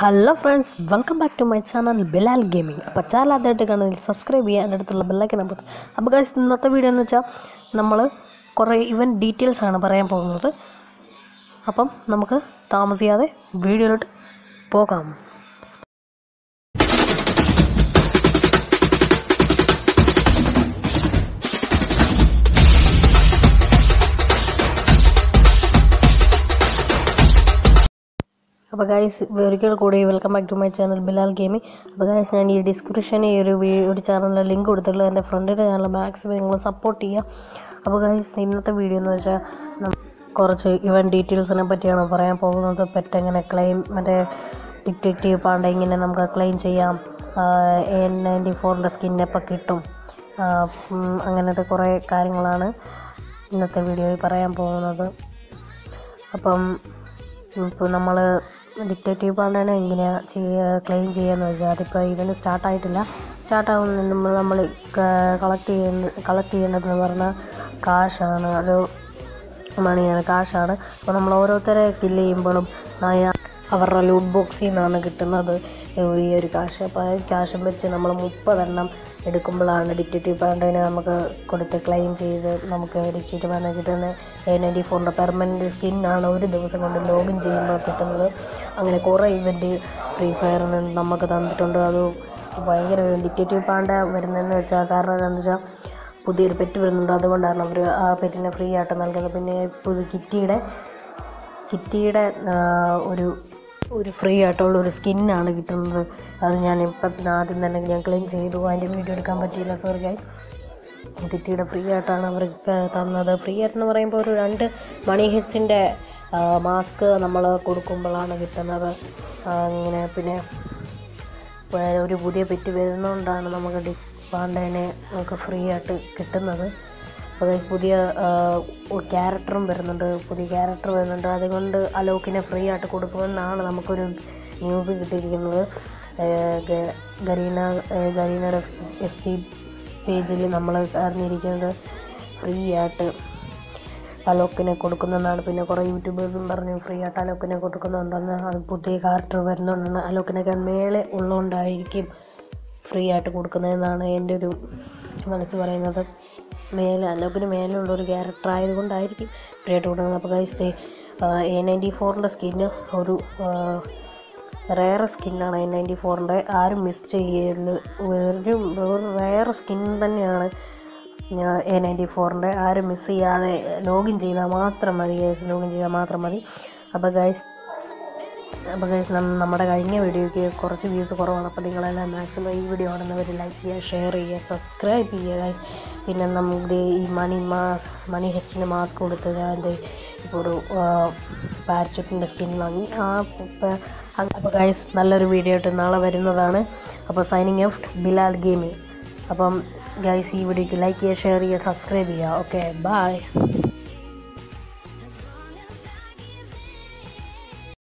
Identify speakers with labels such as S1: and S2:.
S1: Hello friends welcome back to my channel Bilal gaming അപ്പോൾ channel ആദ്യമായിട്ട് കാണുന്നതിൽ subscribe ചെയ്യുക എന്റെ അടുത്തുള്ള ബെല്ലൈക്കൻ നമ്പർ അപ്പോൾ ഇന്നത്തെ വീഡിയോ എന്ന് വെച്ചാൽ നമ്മൾ കുറേ ഇവൻ ഡീറ്റെയിൽസ് ആണ് പറയാൻ പോകുന്നത്. അപ്പം നമുക്ക് താമസിയാതെ വീഡിയോയിലോട്ട് പോകാം. അപ്പോൾ ഗൈസ് ഒരിക്കൽ കൂടി welcome back to my channel Bilal gaming അപ്പോൾ ഗൈസ് ഞാൻ ഈ ഡിസ്ക്രിപ്ഷനിൽ ഒരു ഒരു ചാനലിന്റെ ലിങ്ക് കൊടുത്തിട്ടുള്ളത് എന്റെ ഫ്രണ്ടിന്റെ ചാനൽ മാക്സിമം നിങ്ങൾ സപ്പോർട്ട് ചെയ്യുക അപ്പോൾ ഗൈസ് ഇന്നത്തെ വീഡിയോ എന്ന് വെച്ചാൽ കുറച്ച് ഇവൻ ഡീറ്റെയിൽസിനെ പറ്റിയാണ് പറയാൻ പോകുന്നത്. പെറ്റ് എങ്ങനെ ക്ലെയിം മറ്റേ ഡിറ്റക്റ്റീവ് പാണ്ട ഇങ്ങനെ നമുക്ക് ക്ലെയിം ചെയ്യാം. എൻ നയന്റി ഫോറിന്റെ സ്കിൻ കിട്ടും. അങ്ങനത്തെ കുറേ കാര്യങ്ങളാണ് ഇന്നത്തെ വീഡിയോയിൽ പറയാൻ പോകുന്നത്. അപ്പം ഇപ്പോൾ നമ്മൾ ഡിക്റ്റേറ്റീവ് പാണ്ടാണ് എങ്ങനെയാണ് ചെയ്യുക ക്ലെയിം ചെയ്യാന്ന് വെച്ചാൽ അതിപ്പോൾ ഇവന് സ്റ്റാർട്ടായിട്ടില്ല സ്റ്റാർട്ടാകുന്ന മുമ്പ് നമ്മൾ കളക്ട് ചെയ്യുന്ന കളക്ട് ചെയ്യേണ്ടതെന്ന് പറഞ്ഞാൽ കാശാണ്. അത് മണിയാണ് കാശാണ്. അപ്പോൾ നമ്മൾ ഓരോരുത്തരെ കില്ല് ചെയ്യുമ്പോഴും നായ- അവരുടെ ലൂട്ട് ബോക്സിൽ നിന്നാണ് കിട്ടുന്നത്. ഈ ഒരു ക്യാഷ് അപ്പോൾ ക്യാഷും വെച്ച് നമ്മൾ മുപ്പതെണ്ണം എടുക്കുമ്പോഴാണ് ഡിക്റ്റേറ്റീവ് പാൻഡിനെ നമുക്ക് കൊടുത്ത് ക്ലെയിം ചെയ്ത് നമുക്ക് ഡിക്റ്റേറ്റീവ് പാൻഡ് കിട്ടുന്ന എ നയന്റി ഫോറിന്റെ പെർമനന്റ് സ്കിന്നാണ് ഒരു ദിവസം കൊണ്ട് ലോഗിൻ ചെയ്യുമ്പോൾ കിട്ടുന്നത്. അങ്ങനെ കുറേ ഇവന്റ് ഫ്രീ ഫയറിന് നമുക്ക് തന്നിട്ടുണ്ട്. അത് ഭയങ്കര ഡിക്റ്റേറ്റീവ് പാണ്ട വരുന്നതെന്ന് വെച്ചാൽ കാരണം എന്താണെന്ന് വെച്ചാൽ പുതിയൊരു പെറ്റ് വരുന്നുണ്ട്. അതുകൊണ്ടാണ് അവർ ആ പെറ്റിനെ ഫ്രീ ആയിട്ട് നൽകുന്നത്. പിന്നെ പുതിയ കിറ്റിയുടെ കിറ്റിയുടെ ഒരു ഒരു ഫ്രീ ആയിട്ടുള്ള ഒരു സ്കിന്നാണ് കിട്ടുന്നത്. അത് ഞാൻ ഇപ്പം ആദ്യം തന്നെ ഞാൻ ക്ലെയിം ചെയ്തു. അതിന്റെ വീഡിയോ എടുക്കാൻ പറ്റിയില്ല. സോറി ഗൈസ് കിറ്റിയുടെ ഫ്രീ ആയിട്ടാണ് അവർക്ക് തന്നത്. ഫ്രീ ആയിട്ടെന്ന് പറയുമ്പോൾ ഒരു രണ്ട് മണി ഹിസ്റ്റിന്റെ മാസ്ക് നമ്മൾ കൊടുക്കുമ്പോഴാണ് കിട്ടുന്നത്. അങ്ങനെ പിന്നെ ഒരു പുതിയ പെറ്റ് വരുന്നതുകൊണ്ടാണ് നമുക്ക് ഡി പാണ്ടേനെ നമുക്ക് ഫ്രീ ആയിട്ട് കിട്ടുന്നത്. അപ്പോൾ പുതിയ ക്യാരക്ടറും വരുന്നുണ്ട് പുതിയ ക്യാരക്ടർ വരുന്നുണ്ട്. അതുകൊണ്ട് അലോക്കിനെ ഫ്രീ ആയിട്ട് കൊടുക്കുമെന്നാണ് നമുക്കൊരു ന്യൂസ് കിട്ടിയിരിക്കുന്നത്. ഗരീന ഗരീനയുടെ എഫ് ബി പേജിൽ നമ്മൾ അറിഞ്ഞിരിക്കുന്നത് ഫ്രീ ആയിട്ട് അലോക്കിനെ കൊടുക്കുന്നെന്നാണ്. പിന്നെ കുറേ യൂട്യൂബേഴ്സും പറഞ്ഞു ഫ്രീ ആയിട്ട് അലോക്കിനെ കൊടുക്കുന്നുണ്ടെന്ന് അത് പുതിയ ക്യാരക്ടർ വരുന്നുണ്ടെന്ന്. അലോക്കിനൊക്കെ മേളെ ഉള്ളതുകൊണ്ടായിരിക്കും ഫ്രീ ആയിട്ട് കൊടുക്കുന്നതെന്നാണ് എന്റെ ഒരു മനസ്സ് പറയുന്നത് മേലെ അലോക്കിന് മേലുള്ള ഒരു ക്യാരക്ടർ ആയതുകൊണ്ടായിരിക്കും കൊടുക്കുന്നത് അപ്പോൾ ഗൈസ് എ നയന്റി ഫോറിന്റെ സ്കിന്ന് ഒരു റയർ സ്കിന്നാണ് എ നയന്റി ഫോറിന്റെ ആരും മിസ് ചെയ്യൽ ഒരു ഒരു റയർ സ്കിൻ തന്നെയാണ് എ നയന്റി ഫോറിന്റെ ആരും മിസ് ചെയ്യാതെ ലോഗിൻ ചെയ്താൽ മാത്രം മതി ഗൈസ് ലോഗിൻ ചെയ്താൽ മാത്രം മതി. അപ്പോൾ ഗൈസ് അപ്പോൾ കഴിച്ച് നമ്മുടെ കഴിഞ്ഞ വീഡിയോയ്ക്ക് കുറച്ച് വ്യൂസ് കുറവാണ്. അപ്പോൾ നിങ്ങളെല്ലാം മാക്സിമം ഈ വീഡിയോ കാണുന്നവർ ലൈക്ക് ചെയ്യുക ഷെയർ ചെയ്യുക സബ്സ്ക്രൈബ് ചെയ്യുക. പിന്നെ നമുക്ക് ഈ മണി മാസ് മണി ഹെസ്റ്റിന്റെ മാസ്ക് കൊടുത്ത് ഞാൻ ദേ ഇപ്പോൾ ഒരു പാരച്യൂട്ടിന്റെ സ്കിൻ വാങ്ങി. ആ അപ്പോൾ ഗൈസ് നല്ലൊരു വീഡിയോ ആയിട്ട് നാളെ വരുന്നതാണ്. അപ്പോൾ സൈനിങ് ഓഫ് ബിലാൽ ഗെയിമിംഗ് അപ്പം ഗൈസ് ഈ വീഡിയോയ്ക്ക് ലൈക്ക് ചെയ്യുക ഷെയർ ചെയ്യുക സബ്സ്ക്രൈബ് ചെയ്യുക. Okay bye